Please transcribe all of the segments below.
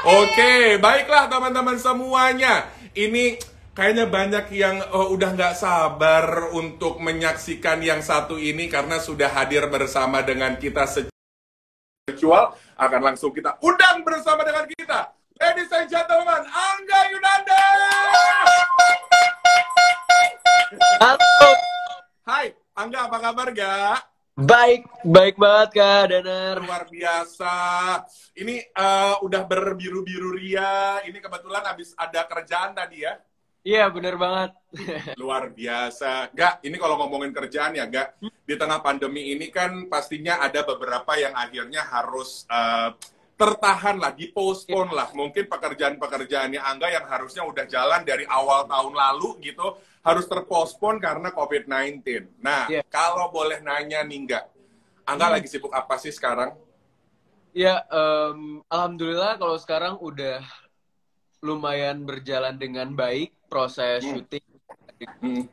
Oke, baiklah teman-teman semuanya. Ini kayaknya banyak yang uh, udah nggak sabar untuk menyaksikan yang satu ini karena sudah hadir bersama dengan kita virtual. Akan langsung kita undang bersama dengan kita. Ladies and gentlemen, Angga Yunanda. Halo. Hai, Angga apa kabar ga? Baik, baik banget Kak Danar. Luar biasa. Ini uh, udah berbiru-biru ria. Ini kebetulan habis ada kerjaan tadi ya. Iya, bener banget. Luar biasa. Gak, ini kalau ngomongin kerjaan ya, Gak. Di tengah pandemi ini kan pastinya ada beberapa yang akhirnya harus uh, tertahan lah, dipostpone lah. Mungkin pekerjaan-pekerjaannya Angga yang harusnya udah jalan dari awal tahun lalu gitu, harus terpospon karena COVID-19. Nah, yeah. kalau boleh nanya nih enggak, Angga hmm. lagi sibuk apa sih sekarang? Ya, um, alhamdulillah kalau sekarang udah lumayan berjalan dengan baik proses hmm. syuting, hmm.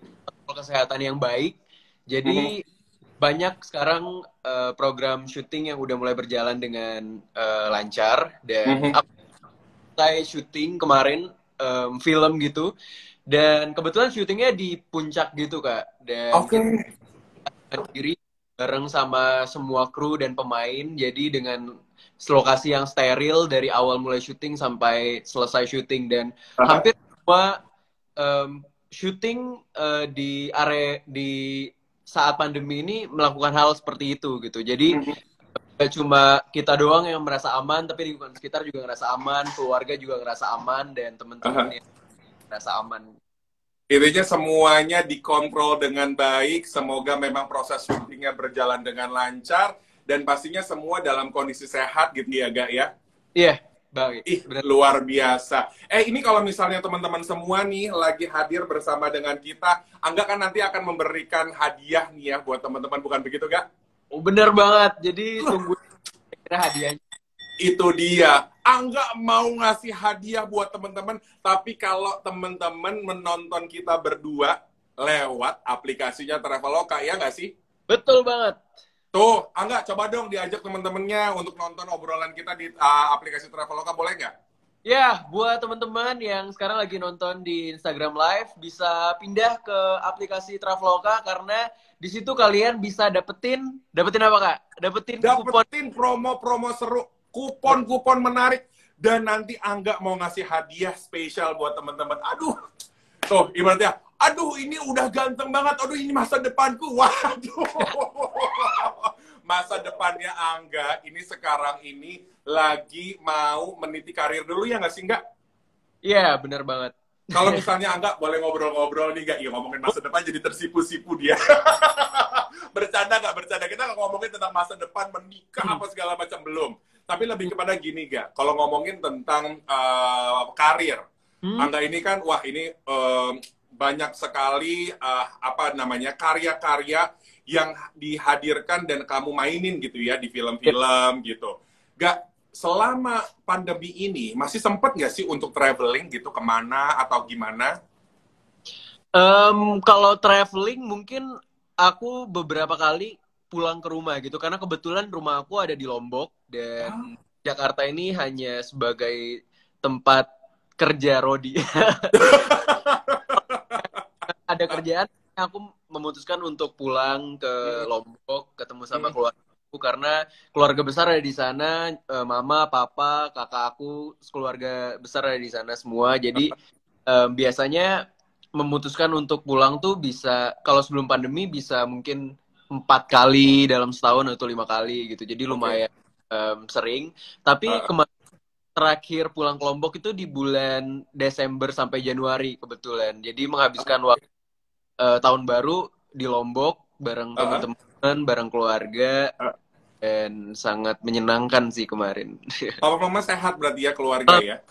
kesehatan yang baik. Jadi hmm. Banyak sekarang uh, program syuting yang udah mulai berjalan dengan uh, lancar dan hmm. saya syuting kemarin um, film gitu dan kebetulan syutingnya di puncak gitu kak. Dan. Okay. diri bareng sama semua kru dan pemain. Jadi dengan lokasi yang steril dari awal mulai syuting sampai selesai syuting dan uh -huh. hampir semua um, syuting uh, di area di saat pandemi ini melakukan hal seperti itu gitu. Jadi mm-hmm. gak cuma kita doang yang merasa aman, tapi lingkungan sekitar juga ngerasa aman, keluarga juga ngerasa aman dan teman-teman uh -huh. yang rasa aman. Intinya semuanya dikontrol dengan baik. Semoga memang proses syutingnya berjalan dengan lancar dan pastinya semua dalam kondisi sehat gitu ya, Gak ya? Iya, baik. Ih, bener. luar biasa. Eh, ini kalau misalnya teman-teman semua nih lagi hadir bersama dengan kita, Angga kan nanti akan memberikan hadiah nih ya buat teman-teman, bukan begitu, Gak? Oh, bener banget. Jadi tunggu kira hadiahnya itu dia. Angga mau ngasih hadiah buat teman-teman, tapi kalau teman-teman menonton kita berdua lewat aplikasinya Traveloka, ya nggak sih? Betul banget. Tuh, Angga coba dong diajak teman-temannya untuk nonton obrolan kita di uh, aplikasi Traveloka, boleh nggak? Ya, buat teman-teman yang sekarang lagi nonton di Instagram Live, bisa pindah ke aplikasi Traveloka karena di situ kalian bisa dapetin, dapetin apa kak? Dapetin, dapetin promo-promo seru kupon-kupon menarik dan nanti Angga mau ngasih hadiah spesial buat teman-teman. Aduh, tuh ibaratnya, aduh ini udah ganteng banget, aduh ini masa depanku, waduh. Masa depannya Angga ini sekarang ini lagi mau meniti karir dulu ya nggak sih Enggak? Iya, bener banget. Kalau misalnya Angga boleh ngobrol-ngobrol nih nggak? Iya ngomongin masa depan jadi tersipu-sipu dia. bercanda nggak bercanda? Kita nggak ngomongin tentang masa depan menikah apa segala macam belum tapi lebih kepada gini ga kalau ngomongin tentang uh, karir hmm? anda ini kan wah ini uh, banyak sekali uh, apa namanya karya-karya yang dihadirkan dan kamu mainin gitu ya di film-film gitu gak selama pandemi ini masih sempat nggak sih untuk traveling gitu ke mana atau gimana um, kalau traveling mungkin aku beberapa kali pulang ke rumah gitu karena kebetulan rumah aku ada di Lombok dan oh. Jakarta ini hanya sebagai tempat kerja Rodi. ada kerjaan aku memutuskan untuk pulang ke hmm. Lombok ketemu sama hmm. keluarga aku karena keluarga besar ada di sana eh, mama papa kakak aku keluarga besar ada di sana semua jadi um, biasanya memutuskan untuk pulang tuh bisa kalau sebelum pandemi bisa mungkin empat kali dalam setahun atau lima kali gitu jadi lumayan okay. um, sering tapi uh. kemarin terakhir pulang ke Lombok itu di bulan Desember sampai Januari kebetulan jadi menghabiskan uh. waktu uh, tahun baru di Lombok bareng uh. teman-teman bareng keluarga uh. dan sangat menyenangkan sih kemarin Papa Mama sehat berarti ya keluarga ya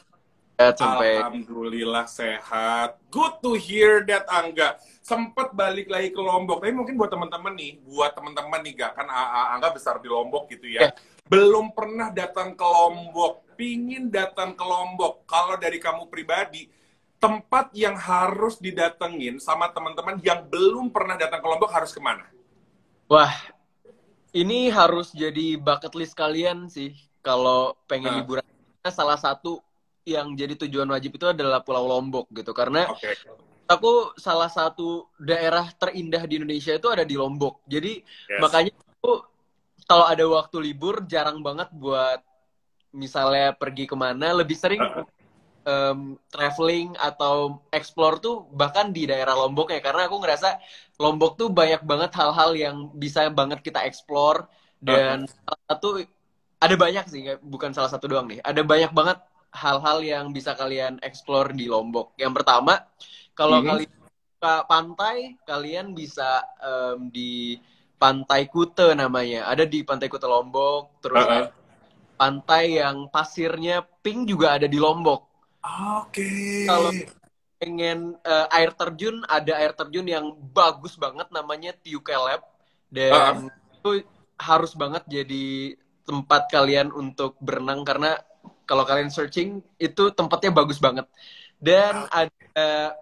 sampai Alhamdulillah sehat. Good to hear that Angga. Sempet balik lagi ke Lombok. Tapi mungkin buat teman-teman nih, buat teman-teman nih gak kan Angga besar di Lombok gitu ya. Yeah. Belum pernah datang ke Lombok, pingin datang ke Lombok. Kalau dari kamu pribadi, tempat yang harus didatengin sama teman-teman yang belum pernah datang ke Lombok harus ke mana? Wah, ini harus jadi bucket list kalian sih. Kalau pengen nah. liburan, salah satu yang jadi tujuan wajib itu adalah Pulau Lombok gitu karena Oke. aku salah satu daerah terindah di Indonesia itu ada di Lombok. Jadi Yes. makanya aku kalau ada waktu libur jarang banget buat misalnya pergi ke mana lebih sering em, traveling atau explore tuh bahkan di daerah Lombok ya karena aku ngerasa Lombok tuh banyak banget hal-hal yang bisa banget kita explore. Dan salah satu ada banyak sih bukan salah satu doang nih ada banyak banget hal-hal yang bisa kalian explore di Lombok. Yang pertama kalau Mhm. kalian suka pantai kalian bisa em, di Pantai Kute namanya. Ada di Pantai Kute Lombok terus Uh-uh. ada pantai yang pasirnya pink juga ada di Lombok. Oke. Kalau- pengen eh, air terjun ada air terjun yang bagus banget namanya Tiukelep dan itu harus banget jadi tempat kalian untuk berenang karena kalau kalian searching itu tempatnya bagus banget. Dan ada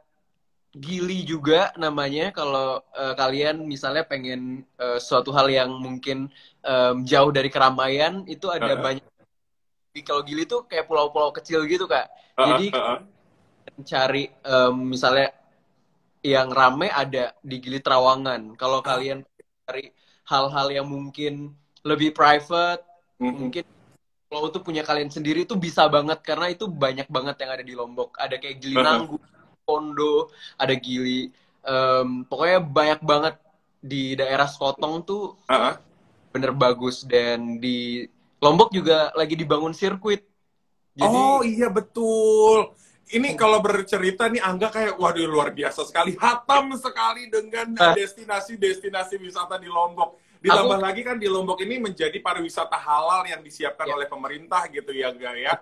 Gili juga namanya kalau eh, kalian misalnya pengen eh, suatu hal yang mungkin em, jauh dari keramaian itu ada Uh-uh. banyak kalau Gili tuh kayak pulau-pulau kecil gitu kak jadi uh-uh. cari em, misalnya yang rame ada di Gili Trawangan. Kalau kalian cari hal-hal yang mungkin lebih private, Mhm. mungkin kalau itu punya kalian sendiri itu bisa banget karena itu banyak banget yang ada di Lombok. Ada kayak Gili Uh-huh. Nanggu, Pondo, ada Gili. em, pokoknya banyak banget di daerah Skotong tuh Uh-uh. Bener bagus dan di Lombok juga lagi dibangun sirkuit. Jadi oh iya betul. Ini kalau bercerita nih Angga kayak waduh luar biasa sekali, hatam sekali dengan destinasi-destinasi wisata di Lombok. Ditambah lagi kan di Lombok ini menjadi pariwisata halal yang disiapkan Ya. oleh pemerintah gitu ya, Angga ya.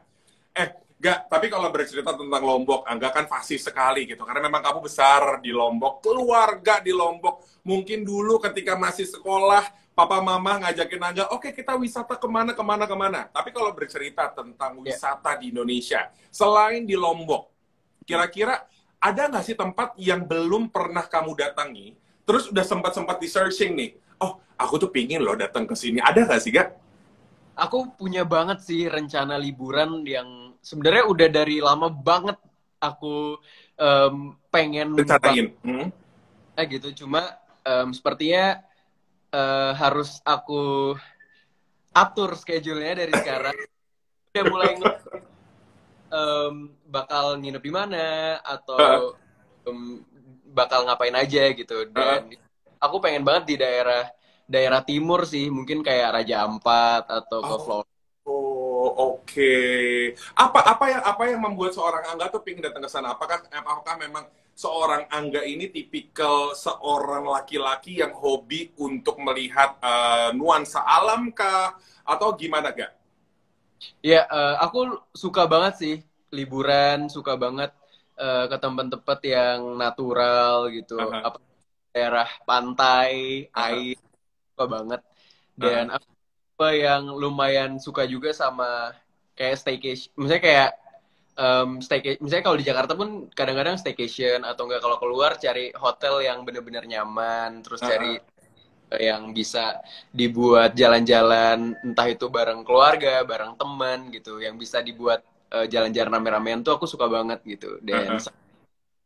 Eh, Gak, tapi kalau bercerita tentang Lombok, Angga kan fasih sekali gitu. Karena memang kamu besar di Lombok, keluarga di Lombok. Mungkin dulu ketika masih sekolah, papa mama ngajakin Angga, oke kita wisata ke mana, ke mana, ke mana. Tapi kalau bercerita tentang Ya. wisata di Indonesia, selain di Lombok, kira-kira ada nggak sih tempat yang belum pernah kamu datangi, terus udah sempat-sempat di searching nih, oh aku tuh pingin loh datang ke sini. Ada nggak sih, Gak? Aku punya banget sih rencana liburan yang sebenarnya udah dari lama banget aku em, pengen Rencanain. Hmm? banget gitu. Cuma em, sepertinya eh, harus aku atur schedule-nya dari sekarang. Udah mulai em, bakal nginep di mana atau em, bakal ngapain aja gitu. Dan aku pengen banget di daerah daerah timur sih, mungkin kayak Raja Ampat atau ke Oh. Flores. Oh, oke. Apa apa yang apa yang membuat seorang Angga tuh pingin datang ke sana? Apakah apakah memang seorang Angga ini tipikal seorang laki-laki yang hobi untuk melihat eh, nuansa alam kah atau gimana gak? Ya, eh, aku suka banget sih liburan, suka banget eh, ke tempat-tempat yang natural gitu, Aha. apa daerah pantai, Aha. air, suka banget. Dan aku apa yang lumayan suka juga sama kayak staycation, misalnya kayak em, staycation, misalnya kalau di Jakarta pun kadang-kadang staycation atau enggak kalau keluar cari hotel yang bener-bener nyaman, terus Aha. cari eh, yang bisa dibuat jalan-jalan entah itu bareng keluarga, bareng teman gitu, yang bisa dibuat eh, jalan-jalan rame-ramean tuh aku suka banget gitu. Dan Uh-huh.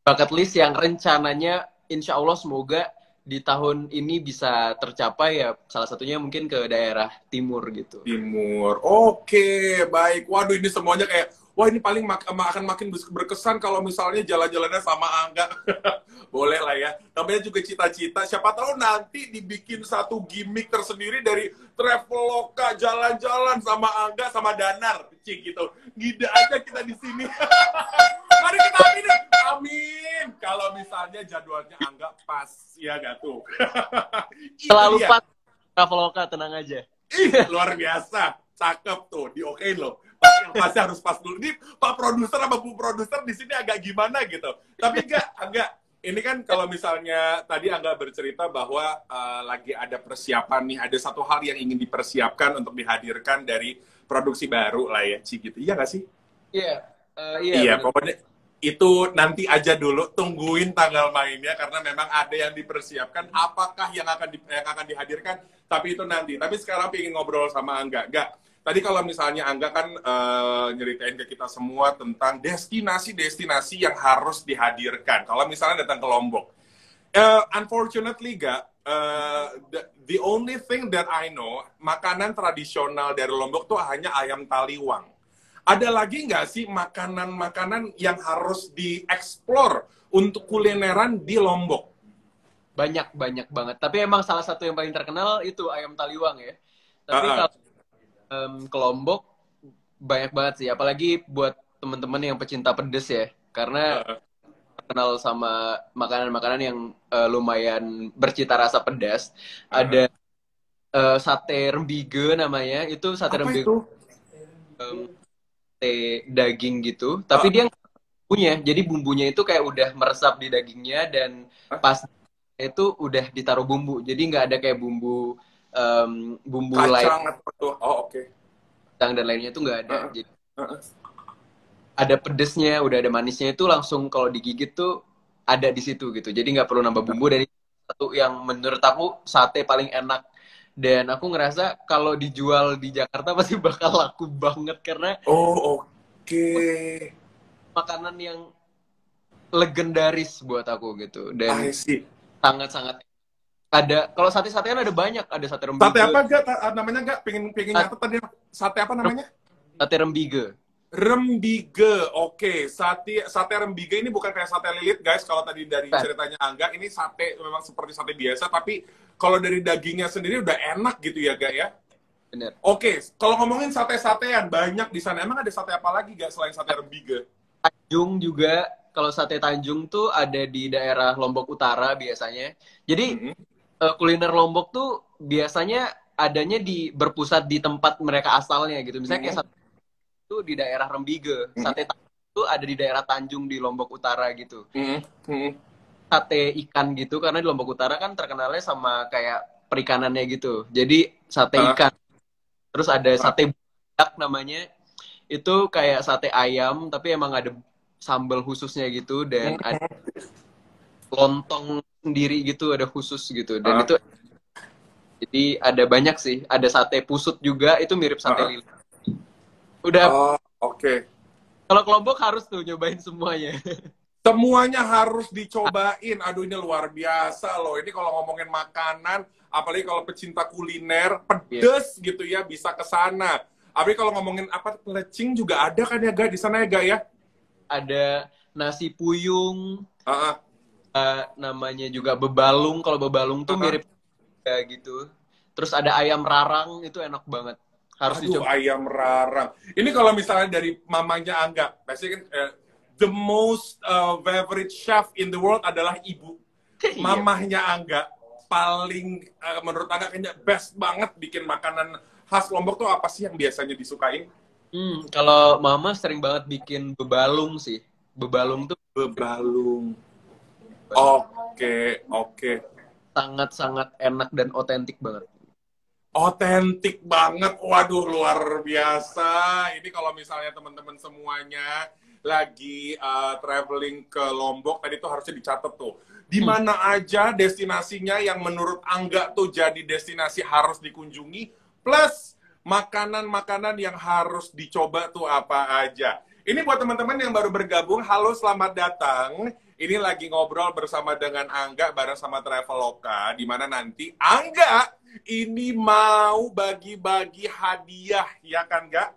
bucket list yang rencananya insya Allah semoga di tahun ini bisa tercapai ya salah satunya mungkin ke daerah timur gitu. Timur. Oke, baik. Waduh, ini semuanya kayak wah ini paling mak- akan makin berkesan kalau misalnya jalan-jalannya sama Angga. Boleh lah ya. Namanya juga cita-cita. Siapa tahu nanti dibikin satu gimmick tersendiri dari Traveloka jalan-jalan sama Angga sama Danar, Cik gitu. Ngide aja kita di sini. Mari kita amin. Amin. Kalau misalnya jadwalnya Angga pas, ya gak tuh. Selalu pas Traveloka tenang aja. Ih, luar biasa. Cakep tuh, diokein loh. Yang pasti harus pas dulu. Ini Pak Produser sama Bu Produser di sini agak gimana gitu. Tapi enggak, agak ini kan kalau misalnya tadi Angga bercerita bahwa eh, lagi ada persiapan nih, ada satu hal yang ingin dipersiapkan untuk dihadirkan dari produksi baru lah ya, Ci gitu. Iya nggak sih? Iya, eh, iya. Iya, bener. pokoknya itu nanti aja dulu tungguin tanggal mainnya karena memang ada yang dipersiapkan apakah yang akan di- yang akan dihadirkan tapi itu nanti tapi sekarang pengen ngobrol sama Angga Gak tadi kalau misalnya Angga kan uh, nyeritain ke kita semua tentang destinasi-destinasi yang harus dihadirkan. Kalau misalnya datang ke Lombok, uh, unfortunately gak, uh, the, the only thing that I know, makanan tradisional dari Lombok tuh hanya ayam taliwang. Ada lagi nggak sih makanan-makanan yang harus dieksplor untuk kulineran di Lombok? Banyak, banyak banget. Tapi emang salah satu yang paling terkenal itu ayam taliwang ya. Tapi uh -uh. kalau um, ke Lombok banyak banget sih, apalagi buat teman-teman yang pecinta pedes ya, karena uh. kenal sama makanan-makanan yang uh, lumayan bercita rasa pedas. Uh. Ada uh, sate rembige namanya, itu sate Apa rembige. Itu? Um, sate daging gitu, tapi uh. dia punya, jadi bumbunya itu kayak udah meresap di dagingnya dan uh. pas itu udah ditaruh bumbu, jadi nggak ada kayak bumbu um, bumbu Kacang lain. atau oh oke. Okay. dan lainnya itu nggak ada uh, jadi uh, ada pedesnya udah ada manisnya itu langsung kalau digigit tuh ada di situ gitu. Jadi nggak perlu nambah bumbu dan satu yang menurut aku sate paling enak. Dan aku ngerasa kalau dijual di Jakarta pasti bakal laku banget karena oh oke. okay. makanan yang legendaris buat aku gitu. Dan sangat-sangat ada kalau sate satean ada banyak. Ada sate rembige sate apa gak namanya gak pengen pengen nyatet tadi sate apa namanya? Sate rembige rembige oke okay. sate sate rembige ini bukan kayak sate lilit guys. Kalau tadi dari ceritanya Angga ini sate memang seperti sate biasa tapi kalau dari dagingnya sendiri udah enak gitu ya gak ya? Bener. Oke okay. kalau ngomongin sate satean banyak di sana. Emang ada sate apa lagi gak selain sate rembige Tanjung juga. Kalau sate Tanjung tuh ada di daerah Lombok Utara biasanya. Jadi mm -hmm uh, kuliner Lombok tuh biasanya adanya di berpusat di tempat mereka asalnya gitu. Misalnya kayak sate itu di daerah Rembige, sate itu ada di daerah Tanjung di Lombok Utara gitu. Sate ikan gitu karena di Lombok Utara kan terkenalnya sama kayak perikanannya gitu. Jadi sate ikan. Terus ada sate budak namanya. Itu kayak sate ayam tapi emang ada sambal khususnya gitu dan ada lontong sendiri gitu ada khusus gitu. Dan uh. itu jadi ada banyak sih. Ada sate pusut juga itu mirip sate uh. lili udah. Oh, oke. Okay. kalau kelompok harus tuh nyobain semuanya. Semuanya harus dicobain. Aduh ini luar biasa loh. Ini kalau ngomongin makanan apalagi kalau pecinta kuliner pedes yeah. gitu ya bisa ke sana. Tapi kalau ngomongin apa pelecing juga ada kan ya gak di sana ya gak ya? Ada nasi puyung uh -uh namanya juga bebalung. Kalau bebalung tuh mirip ya gitu. Terus ada ayam rarang itu enak banget. Harus Aduh, dicoba. ayam rarang. Ini kalau misalnya dari mamanya Angga, pasti kan uh, the most uh, favorite chef in the world adalah ibu. Iya. Mamahnya Angga paling uh, menurut Angga kayaknya best banget bikin makanan khas Lombok tuh apa sih yang biasanya disukain? Hmm, kalau mama sering banget bikin bebalung sih. Bebalung tuh bebalung. Oke, oke. Sangat-sangat enak dan otentik banget. Otentik banget, waduh luar biasa. Ini kalau misalnya teman-teman semuanya lagi uh, traveling ke Lombok, tadi tuh harusnya dicatat tuh. Di hmm. mana hmm. aja destinasinya yang menurut Angga tuh jadi destinasi harus dikunjungi, plus makanan-makanan yang harus dicoba tuh apa aja. Ini buat teman-teman yang baru bergabung, halo selamat datang ini lagi ngobrol bersama dengan Angga bareng sama Traveloka, di mana nanti Angga ini mau bagi-bagi hadiah, ya kan, Gak?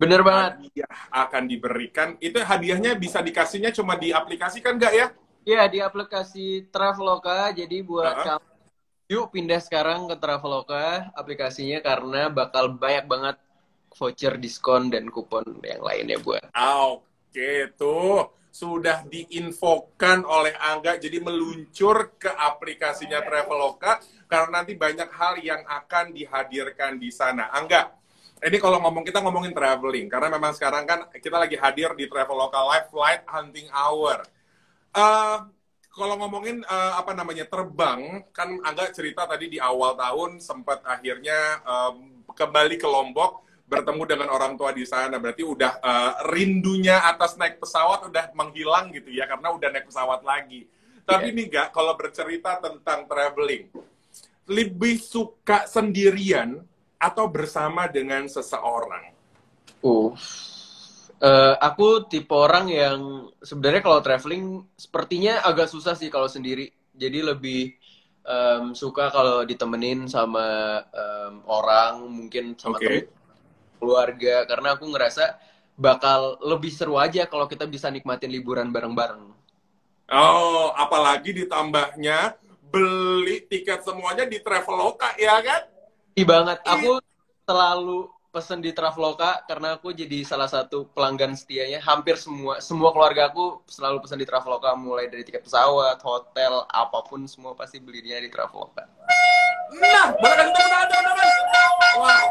Bener banget. Hadiah akan diberikan. Itu hadiahnya bisa dikasihnya cuma di aplikasi kan, Gak ya? Iya, di aplikasi Traveloka. Jadi buat uh -huh. kamu, yuk pindah sekarang ke Traveloka aplikasinya karena bakal banyak banget voucher diskon dan kupon yang lainnya buat. Oke, okay, tuh sudah diinfokan oleh Angga jadi meluncur ke aplikasinya Traveloka karena nanti banyak hal yang akan dihadirkan di sana. Angga, ini kalau ngomong kita ngomongin traveling karena memang sekarang kan kita lagi hadir di Traveloka Live Flight Hunting Hour. Uh, kalau ngomongin uh, apa namanya terbang, kan Angga cerita tadi di awal tahun sempat akhirnya um, kembali ke Lombok bertemu dengan orang tua di sana berarti udah uh, rindunya atas naik pesawat udah menghilang gitu ya karena udah naik pesawat lagi tapi yeah. nih gak kalau bercerita tentang traveling lebih suka sendirian atau bersama dengan seseorang? Uh, uh, aku tipe orang yang sebenarnya kalau traveling sepertinya agak susah sih kalau sendiri. Jadi lebih um, suka kalau ditemenin sama um, orang, mungkin sama temen, keluarga. Karena aku ngerasa bakal lebih seru aja kalau kita bisa nikmatin liburan bareng-bareng. Oh, apalagi ditambahnya beli tiket semuanya di Traveloka, ya kan? Iya banget. Aku selalu pesen di Traveloka karena aku jadi salah satu pelanggan setianya. Hampir semua semua keluarga aku selalu pesen di Traveloka mulai dari tiket pesawat, hotel, apa pun semua pasti belinya di Traveloka. Nah, tangan, teman-teman. Wah,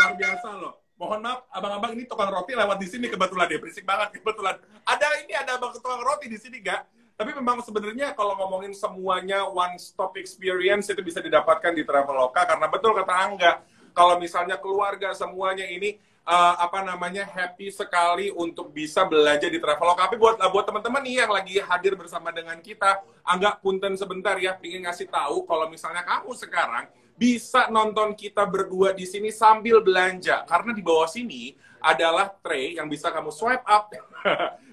luar biasa loh. Mohon maaf, abang-abang ini tukang roti lewat di sini kebetulan deh, berisik banget kebetulan. Ada ini ada abang tukang roti di sini gak? Tapi memang sebenarnya kalau ngomongin semuanya one stop experience itu bisa didapatkan di Traveloka karena betul kata Angga, kalau misalnya keluarga semuanya ini eh, apa namanya happy sekali untuk bisa belanja di Traveloka. Tapi buat buat teman-teman nih yang lagi hadir bersama dengan kita, Angga punten sebentar ya, ingin ngasih tahu kalau misalnya kamu sekarang bisa nonton kita berdua di sini sambil belanja karena di bawah sini adalah tray yang bisa kamu swipe up.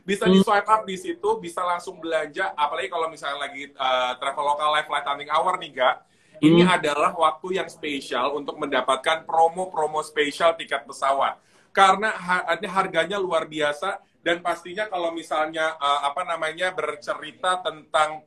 bisa di swipe up di situ, bisa langsung belanja. Apalagi kalau misalnya lagi uh, Traveloka Live Flight Hunting Hour nih, Ga. Ini adalah waktu yang spesial untuk mendapatkan promo-promo spesial tiket pesawat. Karena harganya luar biasa dan pastinya kalau misalnya uh, apa namanya bercerita tentang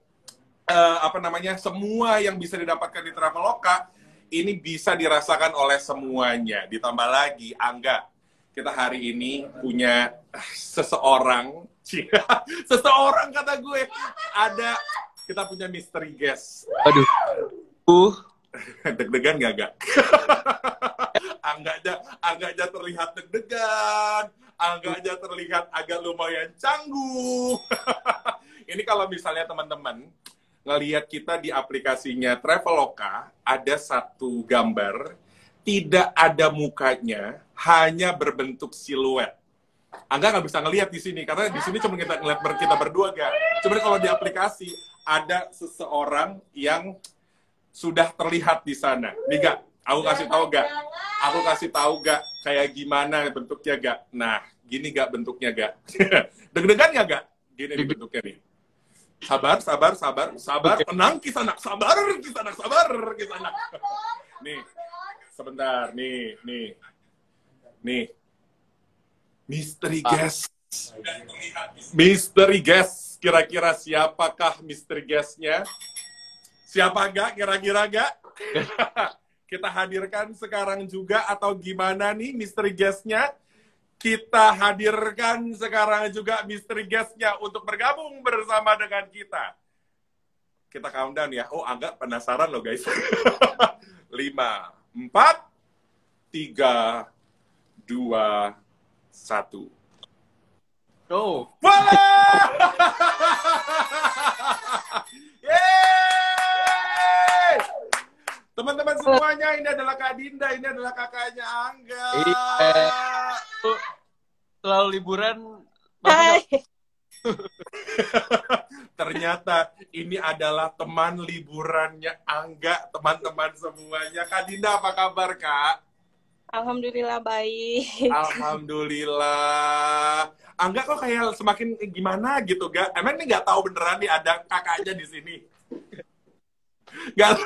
eh, apa namanya semua yang bisa didapatkan di Traveloka ini bisa dirasakan oleh semuanya. Ditambah lagi Angga, kita hari ini punya seseorang, seseorang kata gue, ada kita punya mystery guest. Aduh. Uh, Deg-degan gak, gak? Angga aja, terlihat deg-degan. Angga terlihat agak lumayan canggung. Ini kalau misalnya teman-teman ngelihat kita di aplikasinya Traveloka, ada satu gambar, tidak ada mukanya, hanya berbentuk siluet. Angga nggak bisa ngelihat di sini karena di sini cuma kita ngeliat ber- kita berdua ga. Cuma kalau di aplikasi ada seseorang yang sudah terlihat di sana. Nih gak, aku kasih tahu gak? Aku kasih tahu gak kayak gimana bentuknya gak? Nah, gini gak bentuknya gak? Deg-degan gak gak? Gini nih bentuknya nih. Sabar, sabar, sabar, sabar. Tenang, kisanak. Sabar, kisanak, sabar, kisanak. Nih, sebentar. Nih, nih. Nih. Misteri guest. Misteri guest. Kira-kira siapakah misteri guestnya? Siapa gak? Kira-kira gak? Kita hadirkan sekarang juga atau gimana nih misteri guestnya? Kita hadirkan sekarang juga misteri guestnya untuk bergabung bersama dengan kita. Kita countdown ya. Oh, agak penasaran loh guys. Lima, empat, tiga, dua, satu. oh. Boleh! Teman-teman semuanya, ini adalah Kak Dinda, ini adalah kakaknya Angga. Iya. Selalu liburan Hai. Ternyata ini adalah teman liburannya Angga, teman-teman semuanya. Kak Dinda, apa kabar, Kak? Alhamdulillah baik. Alhamdulillah. Angga kok kayak semakin gimana gitu, Gak? Emang ini nggak tahu beneran nih ada kakaknya di sini? Gak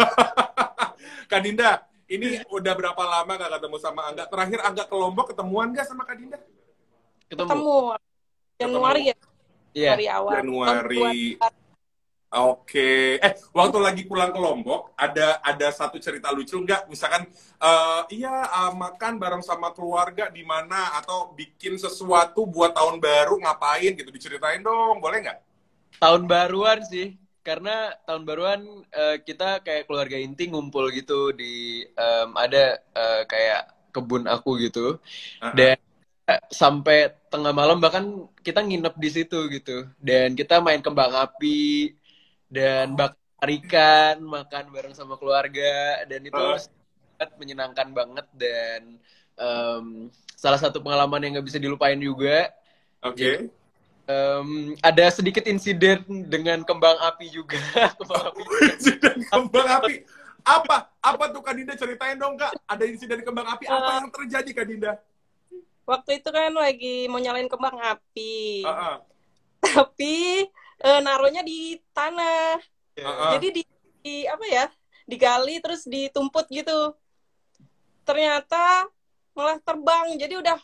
Kak Dinda, ini udah berapa lama gak ketemu sama Angga? Terakhir Angga ke Lombok ketemuan gak sama Kak Dinda? ketemu. Ketemu Januari ya, Iya. dari awal. Januari. Oke. Eh, waktu lagi pulang ke Lombok, ada ada satu cerita lucu nggak? Misalkan, eh, iya eh, makan bareng sama keluarga di mana atau bikin sesuatu buat tahun baru ngapain gitu? Diceritain dong, boleh nggak? Tahun baruan sih. Karena tahun baruan eh, kita kayak keluarga inti ngumpul gitu di em, ada eh, kayak kebun aku gitu. Uh-uh. Dan sampai tengah malam bahkan kita nginep di situ gitu. Dan kita main kembang api dan bakar ikan, makan bareng sama keluarga dan itu Uh. sangat menyenangkan banget dan em, salah satu pengalaman yang nggak bisa dilupain juga. Oke. Em, ada sedikit insiden dengan kembang api juga. kembang api. Sedang kembang api. Apa? Apa tuh Kak Dinda ceritain dong Kak. Ada insiden kembang api. Apa Eh. yang terjadi Kak Dinda? Waktu itu kan lagi mau nyalain kembang api. Heeh. Tapi eh, naruhnya di tanah. Heeh. Jadi di, di apa ya? Digali terus ditumput gitu. Ternyata malah terbang. Jadi udah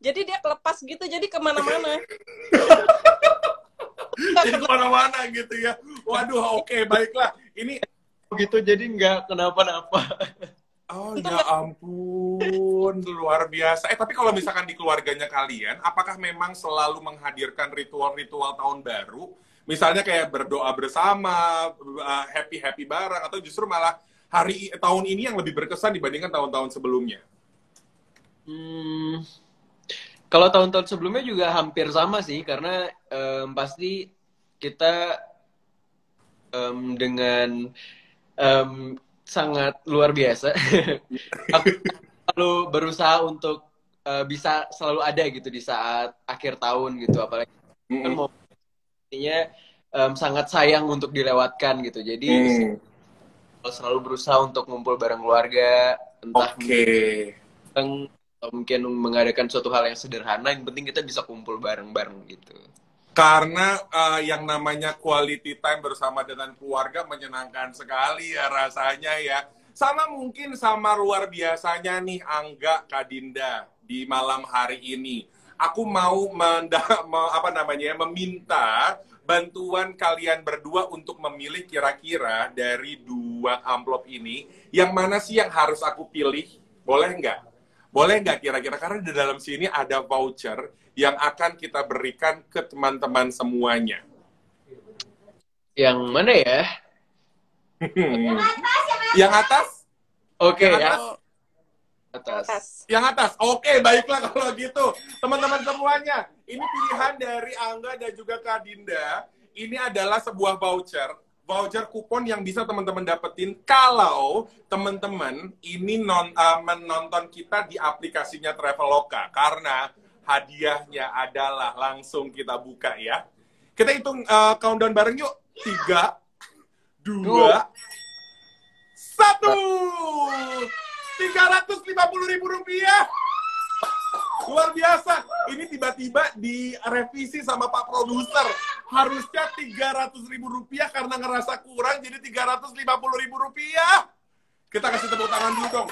jadi dia kelepas gitu jadi ke mana-mana. Jadi ke mana-mana gitu ya. Waduh, oke, baiklah. Ini gitu jadi nggak kenapa-napa. Oh ya ampun, luar biasa. Eh tapi kalau misalkan di keluarganya kalian, apakah memang selalu menghadirkan ritual-ritual tahun baru? Misalnya kayak berdoa bersama, happy happy bareng, atau justru malah hari tahun ini yang lebih berkesan dibandingkan tahun-tahun sebelumnya? Hmm, kalau tahun-tahun sebelumnya juga hampir sama sih, karena em, pasti kita em, dengan em, sangat luar biasa. Aku selalu berusaha untuk eh, bisa selalu ada gitu di saat akhir tahun gitu, apalagi kan mau intinya em, sangat sayang untuk dilewatkan gitu. Jadi selalu berusaha untuk ngumpul bareng keluarga, entah bareng atau mungkin mengadakan suatu hal yang sederhana yang penting kita bisa kumpul bareng-bareng gitu Karena eh, yang namanya quality time bersama dengan keluarga menyenangkan sekali ya rasanya ya. Sama mungkin sama luar biasanya nih Angga Kadinda di malam hari ini. Aku mau menda, me- apa namanya ya, meminta bantuan kalian berdua untuk memilih kira-kira dari dua amplop ini yang mana sih yang harus aku pilih? Boleh nggak? Boleh nggak kira-kira? Karena di dalam sini ada voucher yang akan kita berikan ke teman-teman semuanya. yang mana ya yang atas? oke Yang ya atas? atas Atas. Yang atas. Oke, baiklah kalau gitu. Teman-teman semuanya, ini pilihan dari Angga dan juga Kak Dinda. Ini adalah sebuah voucher. Voucher kupon yang bisa teman-teman dapetin kalau teman-teman ini non, uh, menonton kita di aplikasinya Traveloka. Karena hadiahnya adalah langsung kita buka ya. Kita hitung uh, countdown bareng yuk. Tiga, dua, satu. 350 ribu rupiah. Luar biasa. Ini tiba-tiba direvisi sama Pak Produser. Harusnya 300 ribu rupiah karena ngerasa kurang jadi 350 ribu rupiah. Kita kasih tepuk tangan dulu dong.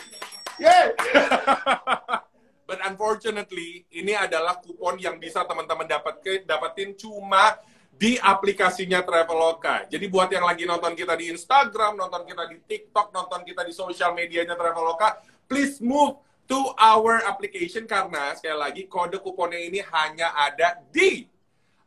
Yeay! But unfortunately, ini adalah kupon yang bisa teman-teman dapat dapetin cuma di aplikasinya Traveloka. Jadi buat yang lagi nonton kita di Instagram, nonton kita di TikTok, nonton kita di sosial medianya Traveloka, please move to our application karena sekali lagi kode kuponnya ini hanya ada di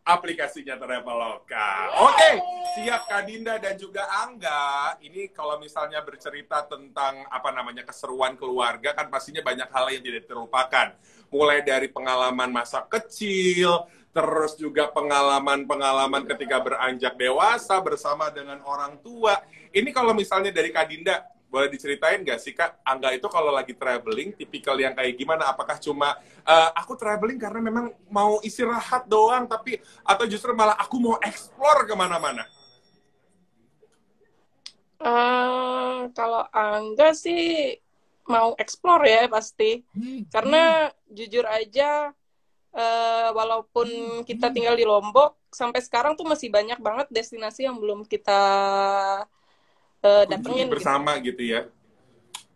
aplikasinya Traveloka. Oke, siap Kadinda dan juga Angga. Ini kalau misalnya bercerita tentang apa namanya keseruan keluarga kan pastinya banyak hal yang tidak terlupakan. Mulai dari pengalaman masa kecil, terus juga pengalaman-pengalaman ketika beranjak dewasa bersama dengan orang tua. Ini kalau misalnya dari Kadinda, boleh diceritain nggak sih Kak, Angga itu kalau lagi traveling, tipikal yang kayak gimana? Apakah cuma eh, aku traveling karena memang mau istirahat doang, tapi atau justru malah aku mau explore ke mana-mana? Eh, kalau Angga sih mau explore ya pasti. Karena jujur aja, eh, walaupun kita tinggal di Lombok, sampai sekarang tuh masih banyak banget destinasi yang belum kita eh, datengin. Gitu. bersama gitu ya.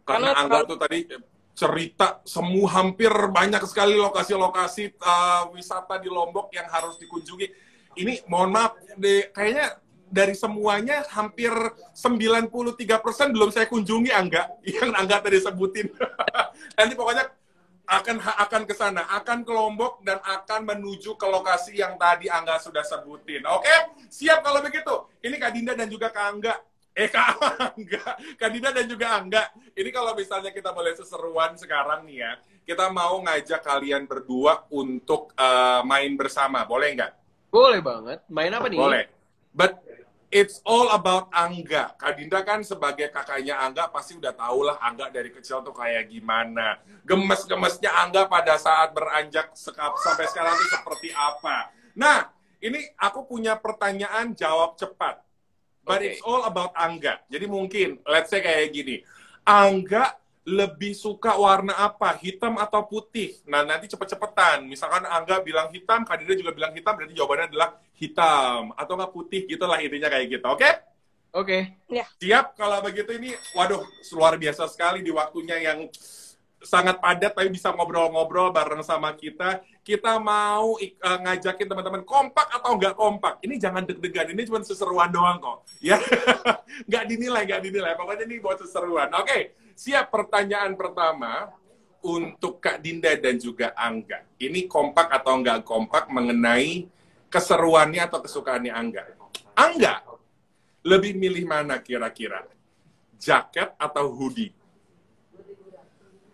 Karena Karena Angga tuh tadi cerita semua hampir banyak sekali lokasi-lokasi eh, wisata di Lombok yang harus dikunjungi. Ini mohon maaf, de, kayaknya dari semuanya hampir 93% belum saya kunjungi Angga yang Angga tadi sebutin. Nanti pokoknya akan akan ke sana, akan ke Lombok dan akan menuju ke lokasi yang tadi Angga sudah sebutin. Oke, siap kalau begitu. Ini Kak Dinda dan juga Kak Angga. Eh Kak Angga, Kak Dinda dan juga Angga. Ini kalau misalnya kita boleh seseruan sekarang nih ya, kita mau ngajak kalian berdua untuk eh, main bersama, boleh nggak? boleh banget main apa nih Boleh. But it's all about Angga. Kak Dinda kan sebagai kakaknya Angga pasti udah tau lah Angga dari kecil tuh kayak gimana. Gemes-gemesnya Angga pada saat beranjak sekap, sampai sekarang tuh seperti apa. Nah, ini aku punya pertanyaan jawab cepat. But Oke. it's all about Angga. Jadi mungkin, let's say kayak gini, Angga lebih suka warna apa, hitam atau putih? Nah nanti cepet-cepetan. Misalkan Angga bilang hitam, Kadira juga bilang hitam, berarti jawabannya adalah hitam atau nggak putih, gitulah intinya kayak gitu. Oke? Oke. Siap kalau begitu ini, waduh luar biasa sekali di waktunya yang sangat padat tapi bisa ngobrol-ngobrol bareng sama kita. Kita mau eh, ngajakin teman-teman kompak atau nggak kompak. Ini jangan deg-degan, ini cuma seseruan doang kok. Ya, nggak dinilai, nggak dinilai. Pokoknya ini buat seseruan. Oke, siap pertanyaan pertama untuk Kak Dinda dan juga Angga. Ini kompak atau nggak kompak mengenai keseruannya atau kesukaannya Angga. Angga, lebih milih mana kira-kira? Jaket atau hoodie?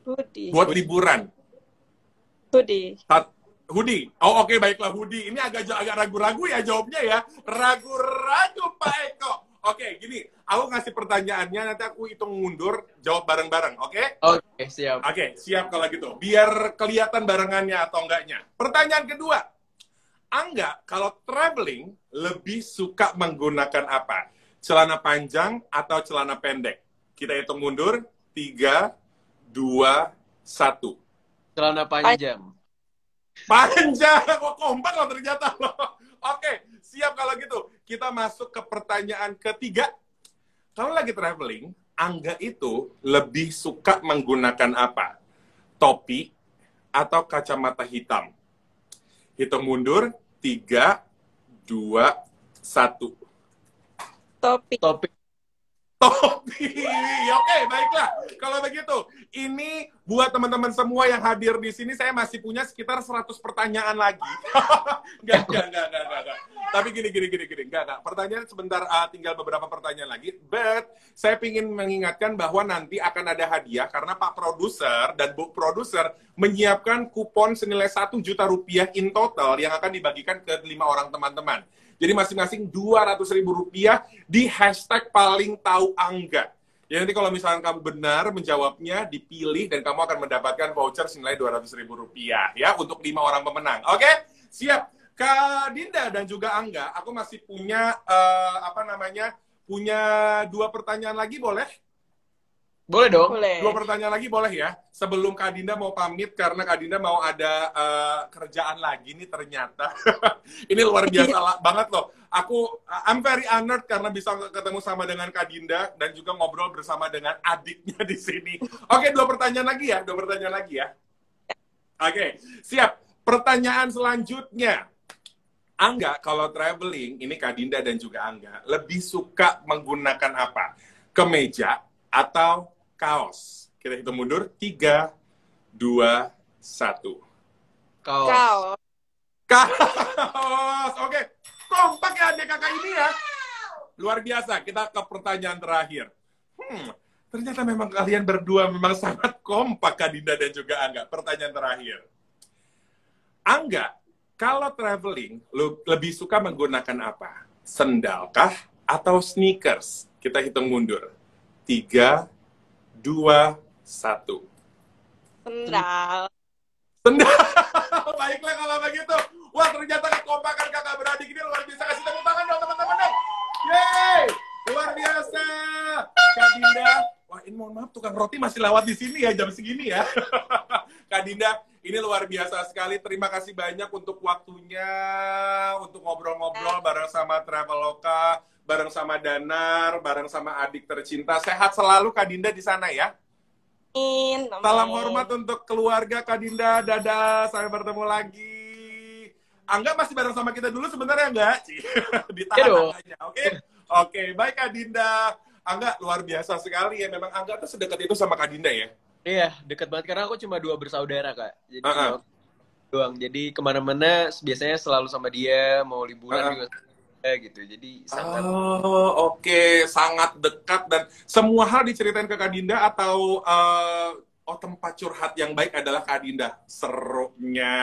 Hoodie. Buat liburan. Hoodie. Sat- hoodie. Oh oke baiklah hoodie. Ini agak agak ragu-ragu ya jawabnya ya. Ragu-ragu Pak Eko. Oke gini, aku ngasih pertanyaannya nanti aku hitung mundur jawab bareng-bareng. Oke? Oke, siap. Oke siap kalau gitu. Biar kelihatan barengannya atau enggaknya. Pertanyaan kedua. Angga kalau traveling lebih suka menggunakan apa? Celana panjang atau celana pendek? Kita hitung mundur. Tiga, dua, satu. Celana panjang. Panjang, kok kompak loh ternyata loh. Oke, siap kalau gitu. Kita masuk ke pertanyaan ketiga. Kalau lagi traveling, Angga itu lebih suka menggunakan apa? Topi atau kacamata hitam? Hitung mundur, tiga, dua, satu. Topi. Topi. Topi. Oke, baiklah. Kalau begitu, ini buat teman-teman semua yang hadir di sini, saya masih punya sekitar 100 pertanyaan lagi. Enggak, enggak, enggak, enggak, enggak. Tapi gini, gini, gini, gini. Enggak, enggak. Pertanyaan sebentar, ah, tinggal beberapa pertanyaan lagi. But, saya ingin mengingatkan bahwa nanti akan ada hadiah karena Pak Produser dan Bu Produser menyiapkan kupon senilai 1 juta rupiah in total yang akan dibagikan ke lima orang teman-teman. Jadi masing-masing 200 ribu rupiah di hashtag paling tahu Angga. Ya nanti kalau misalnya kamu benar menjawabnya, dipilih dan kamu akan mendapatkan voucher senilai 200 ribu rupiah ya untuk lima orang pemenang. Oke, siap. Kak Dinda dan juga Angga, aku masih punya eh, apa namanya? Punya dua pertanyaan lagi boleh? Boleh dong. Boleh. Dua pertanyaan lagi boleh ya? Sebelum Kak Dinda mau pamit karena Kak Dinda mau ada eh, kerjaan lagi nih ternyata. Ini luar biasa lah, banget loh. Aku I'm very honored karena bisa ketemu sama dengan Kak Dinda dan juga ngobrol bersama dengan adiknya di sini. Oke, dua pertanyaan lagi ya, dua pertanyaan lagi ya. Oke, siap. Pertanyaan selanjutnya. Angga kalau traveling, ini Kak Dinda dan juga Angga, lebih suka menggunakan apa? Kemeja atau kaos? Kita hitung mundur. Tiga, dua, satu. Kaos. Kau. Kaos. Oke. Kompak ya adik kakak ini ya. Luar biasa. Kita ke pertanyaan terakhir. Hmm, ternyata memang kalian berdua memang sangat kompak Kak Dinda dan juga Angga. Pertanyaan terakhir. Angga, kalau traveling, lu lebih suka menggunakan apa? Sendal kah atau sneakers? Kita hitung mundur. Tiga, dua, satu. Sendal. Sendal. Baiklah kalau begitu. Wah ternyata kekompakan kakak beradik ini luar biasa. Kasih tepuk tangan dong teman-teman dong. Yeay. Luar biasa. Kak Dinda. Wah ini mohon maaf tukang roti masih lewat di sini ya jam segini ya. Kak Dinda, ini luar biasa sekali. Terima kasih banyak untuk waktunya, untuk ngobrol-ngobrol bareng sama Traveloka, bareng sama Danar, bareng sama adik tercinta. Sehat selalu Kak Dinda di sana ya. Amin. Salam hormat untuk keluarga Kak Dinda. Dadah, sampai bertemu lagi. Angga masih bareng sama kita dulu sebentar ya enggak? Ditahan aja, oke? Oke, baik Kak Dinda. Angga luar biasa sekali ya. Memang Angga tuh sedekat itu sama Kak Dinda ya. Iya, deket banget karena aku cuma dua bersaudara kak. Jadi Uh-uh. doang. Jadi ke mana-mana biasanya selalu sama dia, mau liburan Uh-uh. juga sama dia gitu. Jadi sangat Oh, oke, sangat dekat dan semua hal diceritain ke Kak Dinda atau eh, oh tempat curhat yang baik adalah Kak Dinda. Serunya.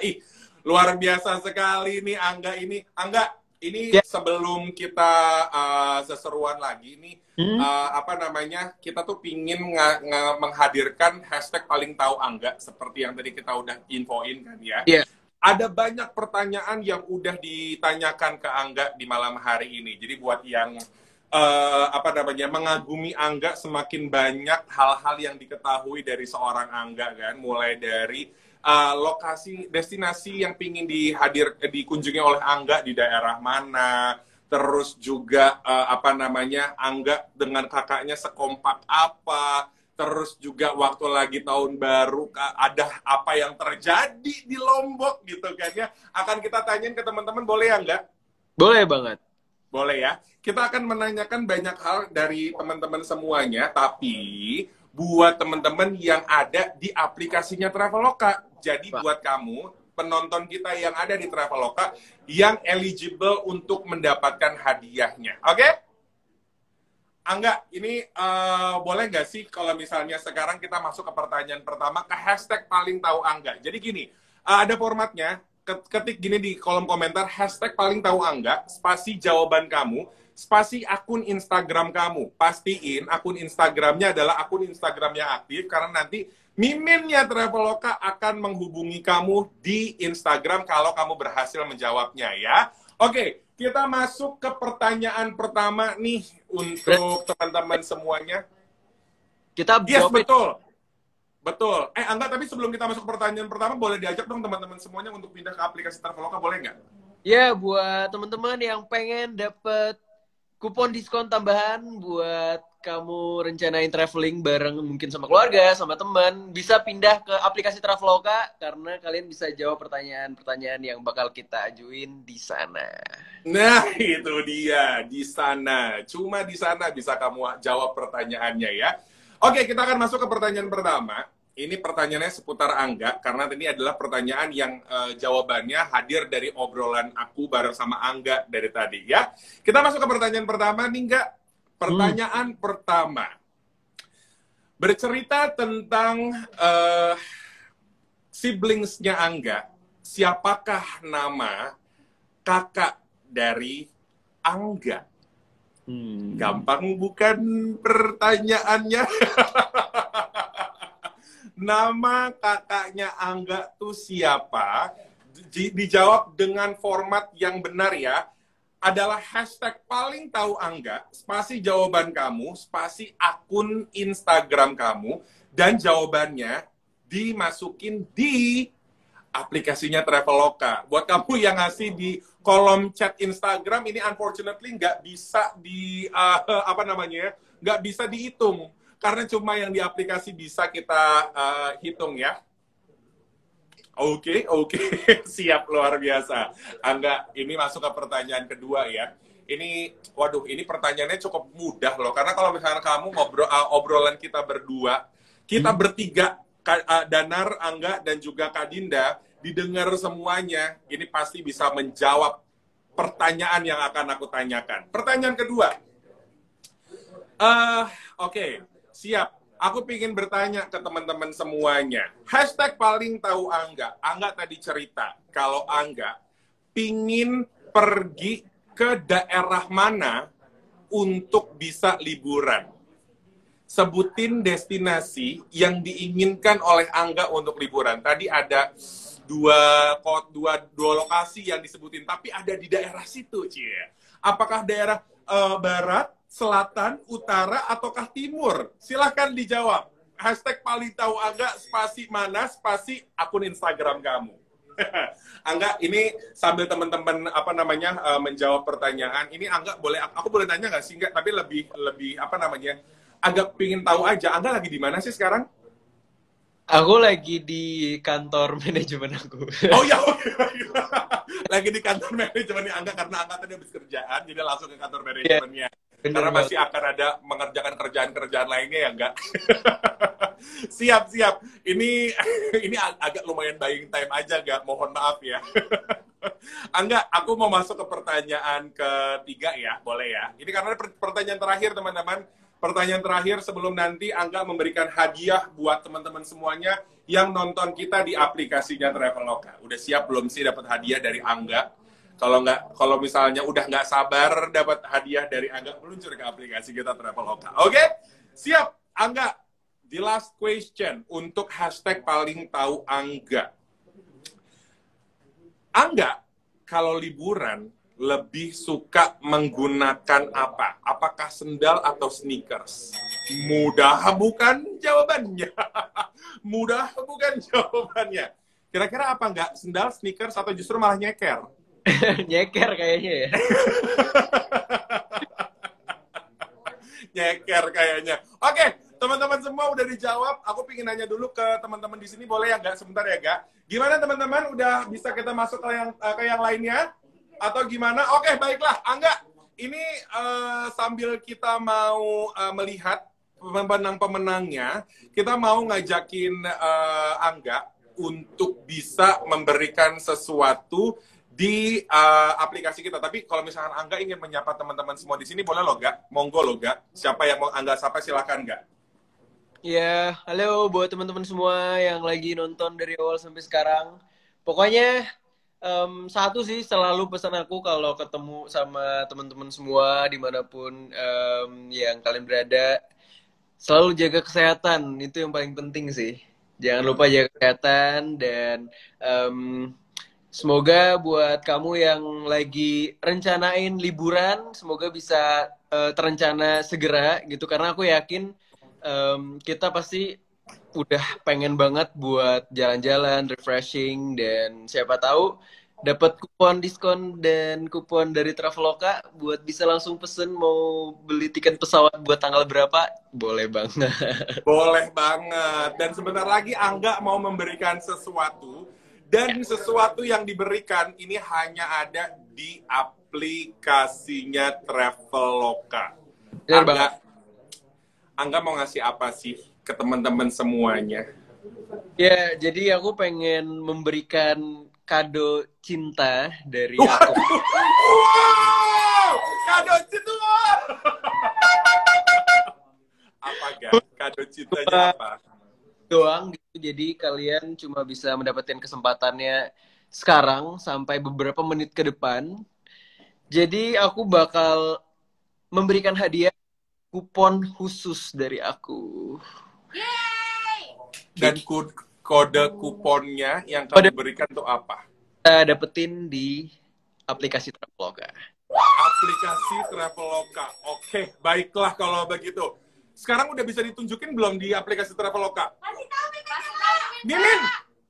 Ih, luar biasa sekali nih Angga ini. Angga, ini Ya. sebelum kita eh, seseruan lagi nih Hmm. eh, apa namanya? Kita tuh pingin nga- nga- menghadirkan hashtag paling tahu Angga seperti yang tadi kita udah infoin kan ya. Iya. Ada banyak pertanyaan yang udah ditanyakan ke Angga di malam hari ini. Jadi buat yang uh, apa namanya mengagumi Angga semakin banyak hal-hal yang diketahui dari seorang Angga kan. Mulai dari uh, lokasi destinasi yang pingin dihadir dikunjungi oleh Angga di daerah mana. Terus juga uh, apa namanya Angga dengan kakaknya sekompak apa terus juga waktu lagi tahun baru ada apa yang terjadi di Lombok gitu kan ya akan kita tanyain ke teman-teman boleh ya enggak boleh banget boleh ya kita akan menanyakan banyak hal dari teman-teman semuanya tapi buat teman-teman yang ada di aplikasinya Traveloka jadi buat kamu penonton kita yang ada di Traveloka yang eligible untuk mendapatkan hadiahnya. Oke? Okay? Angga, ini uh, boleh nggak sih kalau misalnya sekarang kita masuk ke pertanyaan pertama ke hashtag paling tahu Angga. Jadi gini, uh, ada formatnya. Ketik gini di kolom komentar hashtag paling tahu Angga, spasi jawaban kamu, spasi akun Instagram kamu. Pastiin akun Instagramnya adalah akun Instagram yang aktif karena nanti Miminnya Traveloka akan menghubungi kamu di Instagram kalau kamu berhasil menjawabnya ya. Oke, kita masuk ke pertanyaan pertama nih untuk teman-teman semuanya. Kita yes, betul. Betul. Eh, Angga, tapi sebelum kita masuk ke pertanyaan pertama, boleh diajak dong teman-teman semuanya untuk pindah ke aplikasi Traveloka, boleh nggak? Ya, buat teman-teman yang pengen dapat kupon diskon tambahan buat kamu rencanain traveling bareng mungkin sama keluarga, sama teman, bisa pindah ke aplikasi Traveloka karena kalian bisa jawab pertanyaan-pertanyaan yang bakal kita ajuin di sana. Nah, itu dia di sana. Cuma di sana bisa kamu jawab pertanyaannya ya. Oke, kita akan masuk ke pertanyaan pertama ini pertanyaannya seputar Angga karena ini adalah pertanyaan yang uh, jawabannya hadir dari obrolan aku bareng sama Angga dari tadi ya. Kita masuk ke pertanyaan pertama nih enggak? Pertanyaan hmm. pertama. Bercerita tentang uh, siblingsnya Angga. Siapakah nama kakak dari Angga? Hmm. Gampang bukan pertanyaannya? nama kakaknya Angga tuh siapa? dijawab dengan format yang benar ya. Adalah hashtag paling tahu Angga, spasi jawaban kamu, spasi akun Instagram kamu, dan jawabannya dimasukin di aplikasinya Traveloka. Buat kamu yang ngasih di kolom chat Instagram ini unfortunately nggak bisa di uh, apa namanya ya, nggak bisa dihitung karena cuma yang di aplikasi bisa kita uh, hitung ya. Oke, okay, oke, okay. siap luar biasa. Angga, ini masuk ke pertanyaan kedua ya. Ini, waduh, ini pertanyaannya cukup mudah loh. Karena kalau misalnya kamu ngobrol uh, obrolan kita berdua, kita hmm. bertiga, uh, Danar, Angga, dan juga Kak Dinda, didengar semuanya, ini pasti bisa menjawab pertanyaan yang akan aku tanyakan. Pertanyaan kedua, uh, oke, okay siap. Aku ingin bertanya ke teman-teman semuanya. Hashtag paling tahu Angga. Angga tadi cerita kalau Angga pingin pergi ke daerah mana untuk bisa liburan. Sebutin destinasi yang diinginkan oleh Angga untuk liburan. Tadi ada dua dua dua lokasi yang disebutin, tapi ada di daerah situ, Cie. Apakah daerah uh, barat, selatan, utara, ataukah timur? Silahkan dijawab. Hashtag paling tahu Angga, spasi mana, spasi akun Instagram kamu. Angga, ini sambil teman-teman apa namanya uh, menjawab pertanyaan, ini Angga boleh aku boleh nanya nggak sih nggak? Tapi lebih lebih apa namanya? Agak pingin tahu aja. Angga lagi di mana sih sekarang? Aku lagi di kantor manajemen aku. Oh ya, lagi di kantor manajemennya Angga karena Angga tadi habis kerjaan, jadi langsung ke kantor manajemennya. Yeah. Bener Karena masih akan ada mengerjakan kerjaan-kerjaan lainnya ya enggak? siap, siap. Ini ini agak lumayan buying time aja, enggak? Mohon maaf ya. Angga, aku mau masuk ke pertanyaan ketiga ya, boleh ya? Ini karena pertanyaan terakhir, teman-teman. Pertanyaan terakhir sebelum nanti Angga memberikan hadiah buat teman-teman semuanya yang nonton kita di aplikasinya Traveloka. Udah siap belum sih dapat hadiah dari Angga? Kalau nggak, kalau misalnya udah nggak sabar dapat hadiah dari Angga, meluncur ke aplikasi kita Traveloka. Oke, okay? siap. Angga, the last question untuk hashtag paling tahu Angga. Angga, kalau liburan lebih suka menggunakan apa? Apakah sendal atau sneakers? Mudah bukan jawabannya. Mudah bukan jawabannya. Kira-kira apa enggak? Sendal, sneakers, atau justru malah nyeker? Nyeker kayaknya ya. nyeker kayaknya. Oke, teman-teman semua udah dijawab. Aku pingin nanya dulu ke teman-teman di sini, boleh ya nggak? Sebentar ya, Gak? Gimana teman-teman? Udah bisa kita masuk ke yang uh, ke yang lainnya? Atau gimana? Oke, baiklah. Angga, ini uh, sambil kita mau uh, melihat pemenang-pemenangnya, kita mau ngajakin uh, Angga untuk bisa memberikan sesuatu di uh, aplikasi kita. Tapi kalau misalkan Angga ingin menyapa teman-teman semua di sini, boleh loh, Gak? Monggo loh, Gak. Siapa yang mau Angga sapa, silakan, Gak. Ya, halo buat teman-teman semua yang lagi nonton dari awal sampai sekarang. Pokoknya um, satu sih selalu pesan aku kalau ketemu sama teman-teman semua di mana pun um, yang kalian berada, selalu jaga kesehatan itu yang paling penting sih. Jangan lupa jaga kesehatan dan um, Semoga buat kamu yang lagi rencanain liburan, semoga bisa uh, terencana segera gitu karena aku yakin um, kita pasti udah pengen banget buat jalan-jalan, refreshing dan siapa tahu dapat kupon diskon dan kupon dari Traveloka buat bisa langsung pesen mau beli tiket pesawat buat tanggal berapa boleh banget. Boleh banget. Dan sebentar lagi Angga mau memberikan sesuatu dan sesuatu yang diberikan ini hanya ada di aplikasinya Traveloka. Angga, Angga mau ngasih apa sih ke teman-teman semuanya? Ya, jadi aku pengen memberikan kado cinta dari aku. wow! Kado cinta! apa, gak? Kado cintanya apa? Doang gitu. Jadi kalian cuma bisa mendapatkan kesempatannya sekarang sampai beberapa menit ke depan. Jadi aku bakal memberikan hadiah kupon khusus dari aku. Dan kode kuponnya yang kamu kode... berikan tuh apa? Kita dapetin di aplikasi Traveloka. Aplikasi Traveloka. Oke, baiklah kalau begitu. Sekarang udah bisa ditunjukin belum di aplikasi Traveloka? Masih Mimin.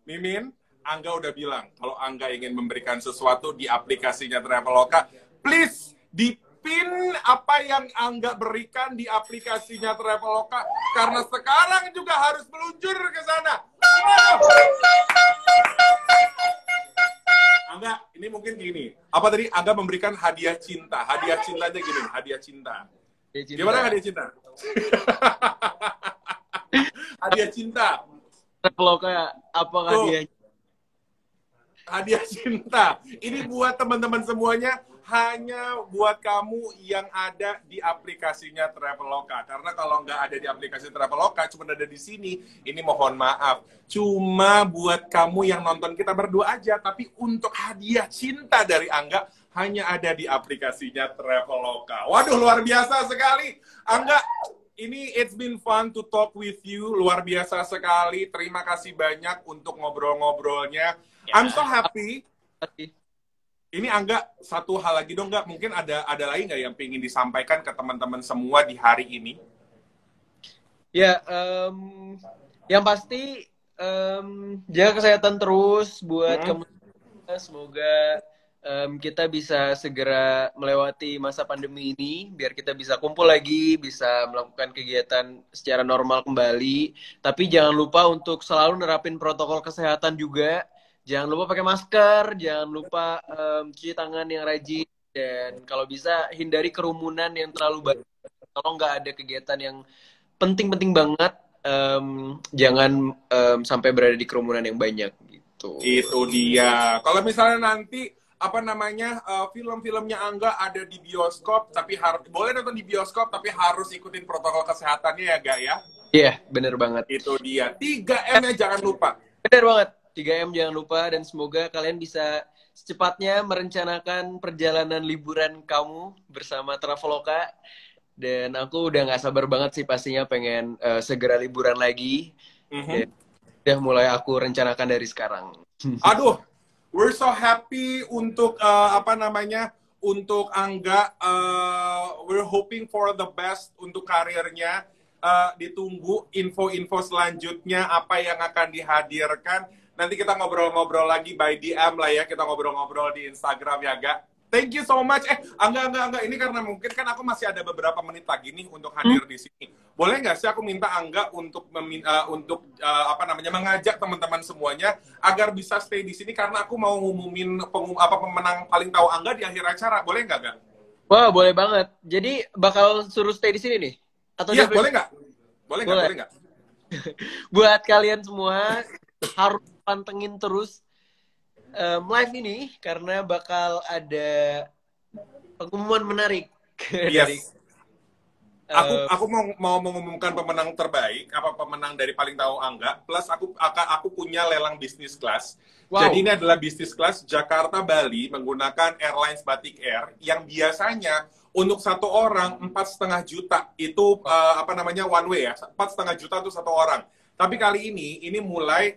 Mimin, Angga udah bilang kalau Angga ingin memberikan sesuatu di aplikasinya Traveloka, please di pin apa yang Angga berikan di aplikasinya Traveloka karena sekarang juga harus meluncur ke sana. Angga, ini mungkin gini. Apa tadi Angga memberikan hadiah cinta? Hadiah cinta aja gini, hadiah cinta. Cinta. Gimana hadiah cinta? hadiah cinta. Traveloka apa hadiahnya? Hadiah cinta. Ini buat teman-teman semuanya hanya buat kamu yang ada di aplikasinya Traveloka. Karena kalau nggak ada di aplikasi Traveloka, cuma ada di sini, ini mohon maaf. Cuma buat kamu yang nonton kita berdua aja, tapi untuk hadiah cinta dari Angga, hanya ada di aplikasinya Traveloka. Waduh, luar biasa sekali. Angga, ini it's been fun to talk with you. Luar biasa sekali. Terima kasih banyak untuk ngobrol-ngobrolnya. Yeah. I'm so happy. Ini Angga satu hal lagi dong nggak? Mungkin ada ada lagi nggak yang ingin disampaikan ke teman-teman semua di hari ini? Ya, um, yang pasti um, jaga kesehatan terus buat hmm. kamu. Semoga um, kita bisa segera melewati masa pandemi ini biar kita bisa kumpul lagi, bisa melakukan kegiatan secara normal kembali. Tapi jangan lupa untuk selalu nerapin protokol kesehatan juga. Jangan lupa pakai masker, jangan lupa um, cuci tangan yang rajin dan kalau bisa hindari kerumunan yang terlalu banyak. Kalau nggak ada kegiatan yang penting-penting banget, um, jangan um, sampai berada di kerumunan yang banyak gitu. Itu dia. Kalau misalnya nanti apa namanya uh, film-filmnya Angga ada di bioskop tapi harus boleh nonton di bioskop tapi harus ikutin protokol kesehatannya ya gak ya? Iya, yeah, bener banget. Itu dia. 3M nya jangan lupa. Bener banget. 3M jangan lupa dan semoga kalian bisa secepatnya merencanakan perjalanan liburan kamu bersama Traveloka dan aku udah nggak sabar banget sih pastinya pengen uh, segera liburan lagi. Mm -hmm. udah mulai aku rencanakan dari sekarang. Aduh, we're so happy untuk uh, apa namanya untuk Angga, uh, we're hoping for the best untuk karirnya. Uh, ditunggu info-info selanjutnya apa yang akan dihadirkan. Nanti kita ngobrol-ngobrol lagi by DM lah ya. Kita ngobrol-ngobrol di Instagram ya, Gak. Thank you so much. Eh, Angga, Angga, Angga. Ini karena mungkin kan aku masih ada beberapa menit lagi nih untuk hadir hmm? di sini. Boleh nggak sih aku minta Angga untuk uh, untuk uh, apa namanya mengajak teman-teman semuanya agar bisa stay di sini karena aku mau ngumumin pengum, apa pemenang paling tahu Angga di akhir acara. Boleh nggak, Gak? Wah, boleh banget. Jadi bakal suruh stay di sini nih. Atau Iya, boleh nggak? Boleh nggak? Boleh nggak? Buat kalian semua harus pantengin terus um, live ini karena bakal ada pengumuman menarik. Yes. dari aku aku mau mau mengumumkan pemenang terbaik apa pemenang dari paling tahu Angga. Plus aku aku, aku punya lelang bisnis kelas. Wow. jadi ini adalah bisnis kelas Jakarta Bali menggunakan airlines Batik Air yang biasanya untuk satu orang empat setengah juta itu uh, apa namanya one way ya. Empat setengah juta untuk satu orang. Tapi kali ini ini mulai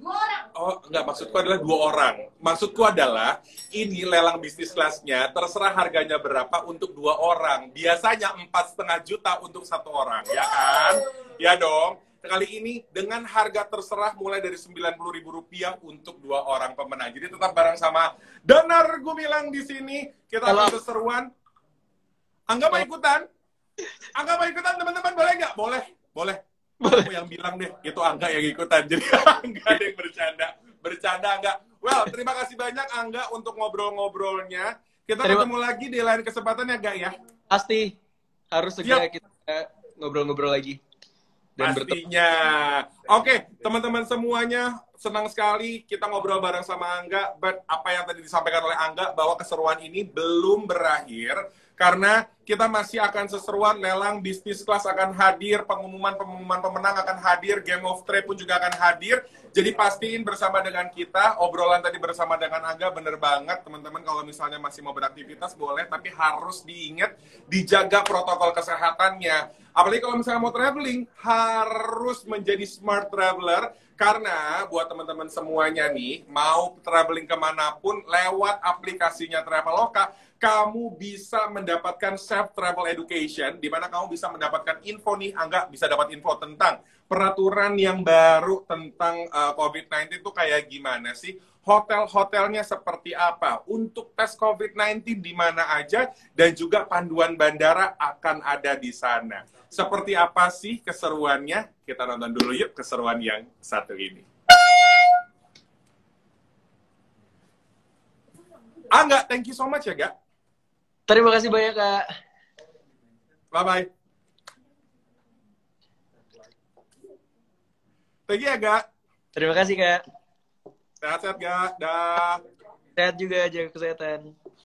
Dua orang. Oh, enggak, maksudku adalah dua orang. Maksudku adalah ini lelang bisnis kelasnya, terserah harganya berapa untuk dua orang. Biasanya empat setengah juta untuk satu orang, ya kan? Ya dong. Kali ini dengan harga terserah mulai dari sembilan puluh ribu rupiah untuk dua orang pemenang. Jadi tetap bareng sama Donar bilang di sini. Kita akan seruan. Anggap ikutan? Anggap ikutan teman-teman boleh nggak? Boleh, boleh aku yang bilang deh itu Angga yang ikutan jadi Angga yang bercanda. Bercanda Angga. Well terima kasih banyak Angga untuk ngobrol-ngobrolnya. Kita terima. ketemu lagi di lain kesempatan ya Gak ya? Pasti. Harus segera yep. kita ngobrol-ngobrol lagi. Dan pastinya oke teman-teman semuanya senang sekali kita ngobrol bareng sama Angga but apa yang tadi disampaikan oleh Angga bahwa keseruan ini belum berakhir karena kita masih akan seseruan lelang bisnis kelas akan hadir, pengumuman-pengumuman pemenang akan hadir, Game of Trade pun juga akan hadir. Jadi pastiin bersama dengan kita, obrolan tadi bersama dengan Angga bener banget teman-teman kalau misalnya masih mau beraktivitas boleh, tapi harus diingat dijaga protokol kesehatannya. Apalagi kalau misalnya mau traveling, harus menjadi smart traveler karena buat teman-teman semuanya nih, mau traveling ke mana pun lewat aplikasinya Traveloka, kamu bisa mendapatkan self travel education di mana kamu bisa mendapatkan info nih Angga bisa dapat info tentang peraturan yang baru tentang uh, COVID-19 itu kayak gimana sih? Hotel-hotelnya seperti apa? Untuk tes COVID-19 di mana aja? Dan juga panduan bandara akan ada di sana. Seperti apa sih keseruannya? Kita nonton dulu yuk keseruan yang satu ini. Angga, thank you so much ya, Gak. Terima kasih banyak, Kak. Bye-bye. Thank you ya, Kak. Terima kasih, Kak. Sehat-sehat, Kak. Dah. Sehat juga, jaga kesehatan.